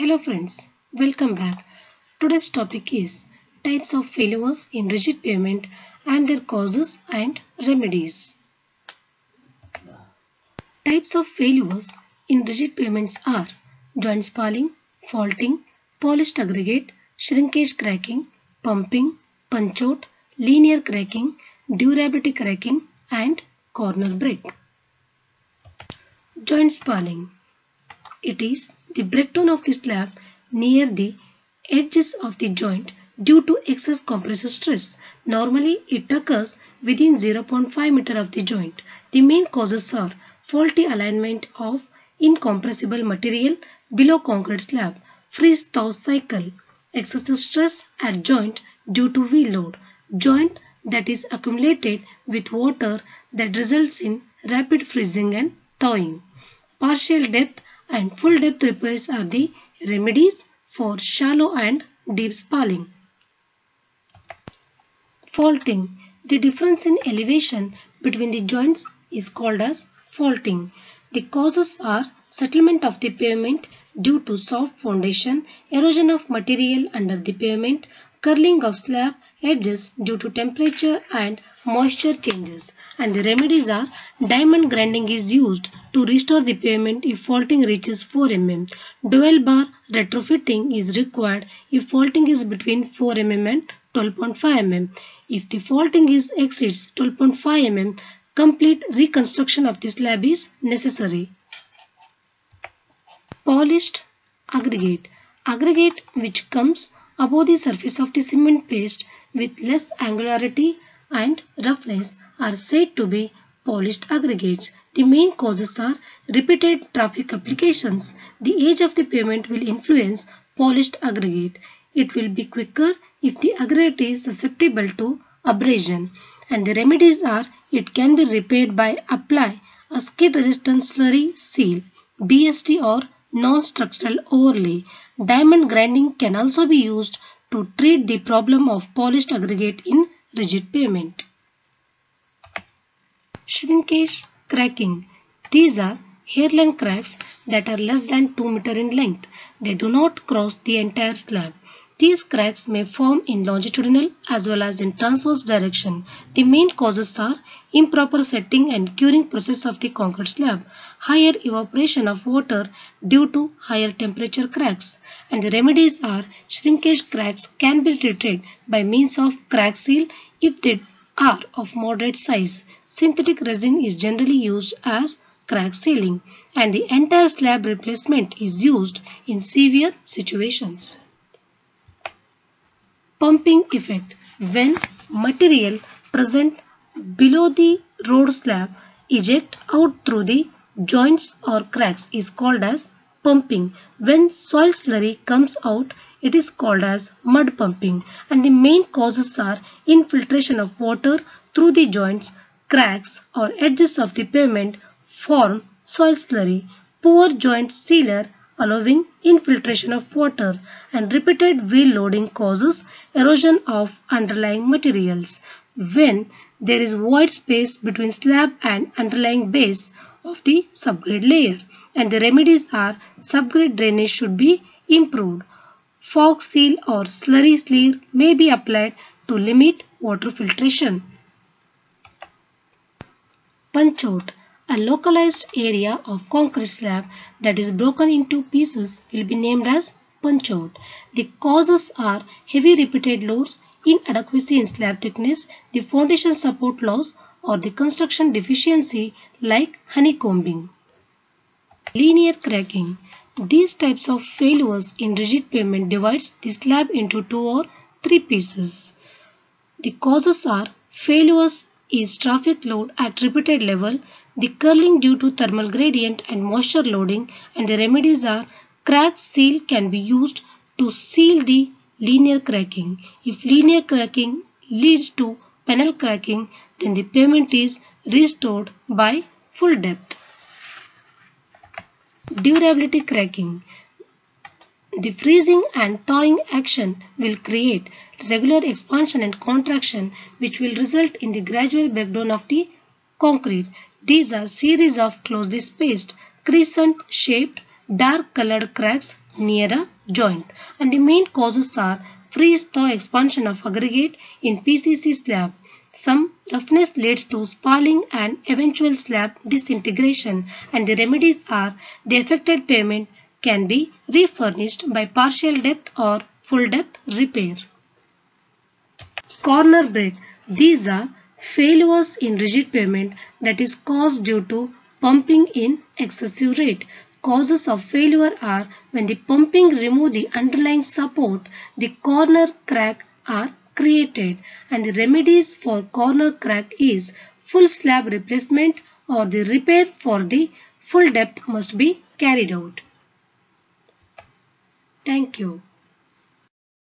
Hello friends, welcome back. Today's topic is types of failures in rigid pavement and their causes and remedies. Types of failures in rigid pavements are joint spalling, faulting, polished aggregate, shrinkage cracking, pumping, punch out, linear cracking, durability cracking and corner break. Joint spalling it is the breakdown of the slab near the edges of the joint due to excess compressive stress. Normally, it occurs within 0.5 meter of the joint. The main causes are faulty alignment of incompressible material below concrete slab, freeze-thaw cycle, excessive stress at joint due to wheel load, joint that is accumulated with water that results in rapid freezing and thawing, partial depth and full depth repairs are the remedies for shallow and deep spalling. Faulting. The difference in elevation between the joints is called as faulting. The causes are settlement of the pavement due to soft foundation, erosion of material under the pavement, curling of slab edges due to temperature and moisture changes and the remedies are diamond grinding is used to restore the pavement if faulting reaches 4 mm. Dowel bar retrofitting is required if faulting is between 4 mm and 12.5 mm. If the faulting is exceeds 12.5 mm, complete reconstruction of the slab is necessary. Polished aggregate. Aggregate which comes above the surface of the cement paste with less angularity and roughness are said to be polished aggregates. The main causes are repeated traffic applications. The age of the pavement will influence polished aggregate. It will be quicker if the aggregate is susceptible to abrasion. And the remedies are it can be repaired by apply a skid resistant slurry seal, BST or non-structural overlay. Diamond grinding can also be used to treat the problem of polished aggregate in rigid pavement. Shrinkage cracking. These are hairline cracks that are less than 2 meter in length. They do not cross the entire slab. These cracks may form in longitudinal as well as in transverse direction. The main causes are improper setting and curing process of the concrete slab, higher evaporation of water due to higher temperature cracks, and the remedies are shrinkage cracks can be treated by means of crack seal if they are of moderate size. Synthetic resin is generally used as crack sealing and the entire slab replacement is used in severe situations. Pumping effect when material present below the road slab eject out through the joints or cracks is called as pumping. When soil slurry comes out it is called as mud pumping and the main causes are infiltration of water through the joints, cracks or edges of the pavement form soil slurry. Poor joint sealer allowing infiltration of water and repeated wheel loading causes erosion of underlying materials. When there is void space between slab and underlying base of the subgrade layer and the remedies are subgrade drainage should be improved. Fog seal or slurry sleeve may be applied to limit water filtration. Punch out a localized area of concrete slab that is broken into pieces will be named as punch out. The causes are heavy repeated loads, inadequacy in slab thickness, the foundation support loss or the construction deficiency like honeycombing. Linear cracking. These types of failures in rigid pavement divides the slab into two or three pieces. The causes are failures is traffic load at repeated level, the curling due to thermal gradient and moisture loading and the remedies are crack seal can be used to seal the linear cracking. If linear cracking leads to panel cracking then the pavement is restored by full depth. Durability cracking. The freezing and thawing action will create regular expansion and contraction which will result in the gradual breakdown of the concrete. These are series of closely spaced, crescent shaped, dark colored cracks near a joint and the main causes are freeze-thaw expansion of aggregate in PCC slab. Some roughness leads to spalling and eventual slab disintegration and the remedies are the affected pavement can be refurnished by partial depth or full depth repair. Corner break. These are failures in rigid pavement that is caused due to pumping in excessive rate. Causes of failure are when the pumping remove the underlying support, the corner crack are created and the remedies for corner crack is full slab replacement or the repair for the full depth must be carried out. Thank you.